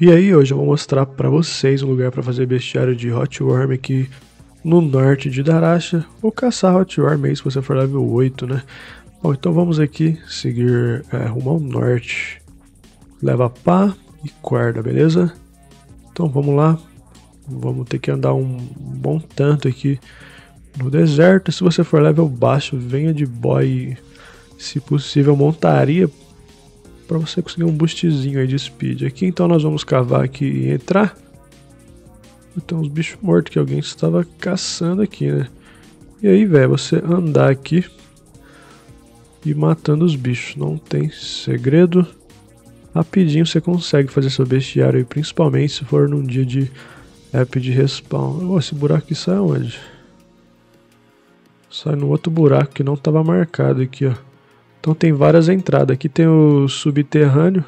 E aí hoje eu vou mostrar para vocês um lugar para fazer bestiário de Hot Worm aqui no norte de Darasha, ou caçar Hot Worm aí se você for level 8, né? Bom, então vamos aqui seguir é, rumo ao norte. Leva pá e corda, beleza? Então vamos lá. Vamos ter que andar um bom tanto aqui no deserto. Se você for level baixo, venha de boy, se possível montaria para você conseguir um boostzinho aí de speed. Aqui então nós vamos cavar aqui e entrar. Tem uns bichos mortos que alguém estava caçando aqui, né? E aí, velho, você andar aqui e matando os bichos. Não tem segredo. Rapidinho você consegue fazer seu bestiário aí, principalmente se for num dia de app de respawn. Oh, esse buraco aqui sai onde? Sai no outro buraco que não estava marcado aqui, ó. Então tem várias entradas. Aqui tem o subterrâneo,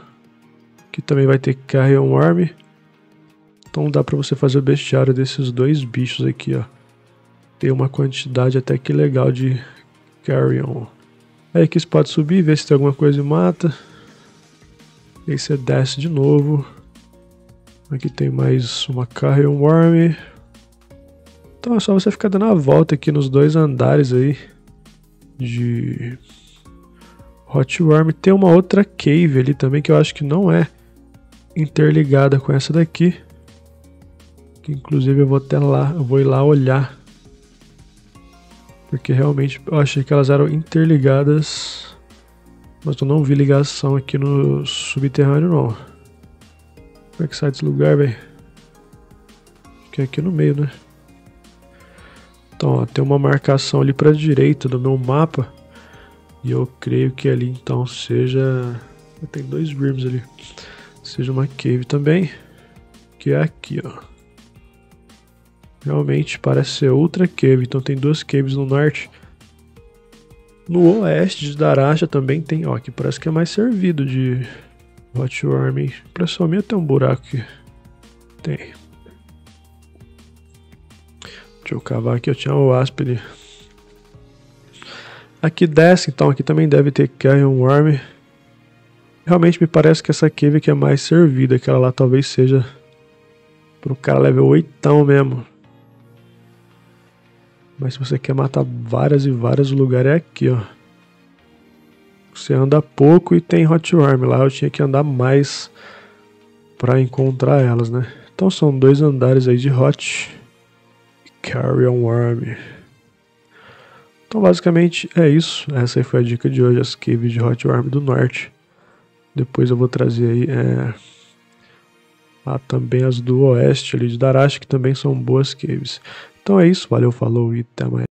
que também vai ter Carrion Worm. Então dá para você fazer o bestiário desses dois bichos aqui, ó. Tem uma quantidade até que legal de Carrion. Aí aqui você pode subir, ver se tem alguma coisa e mata. Aí você desce de novo. Aqui tem mais uma Carrion Worm. Então é só você ficar dando a volta aqui nos dois andares aí de Hot Worm. Tem uma outra cave ali também que eu acho que não é interligada com essa daqui. Que inclusive eu vou até lá, eu vou ir lá olhar. Porque realmente eu achei que elas eram interligadas. Mas eu não vi ligação aqui no subterrâneo não. Como é que sai desse lugar, velho? Que é aqui no meio, né? Então, ó, tem uma marcação ali para direita do meu mapa e eu creio que ali então seja. Tem dois rooms ali. Seja uma cave também. Que é aqui, ó. Realmente parece ser outra cave. Então tem duas caves no norte. No oeste de Daraja também tem, ó, que parece que é mais servido de Hot Worm. Impressão minha tem um buraco aqui. Tem. Deixa eu cavar aqui, eu tinha o asp ali. Aqui desce, então aqui também deve ter Carrion Worm. Realmente me parece que essa cave aqui é mais servida, aquela lá talvez seja pro cara level 8 mesmo. Mas se você quer matar várias e vários lugares é aqui, ó. Você anda pouco e tem Hot Worm. Lá eu tinha que andar mais para encontrar elas, né? Então são dois andares aí de Hot e Carrion Worm. Então basicamente é isso. Essa foi a dica de hoje, as caves de Hot Worm do Norte. Depois eu vou trazer aí é, também as do Oeste ali de Darash, que também são boas caves. Então é isso, valeu, falou e até mais.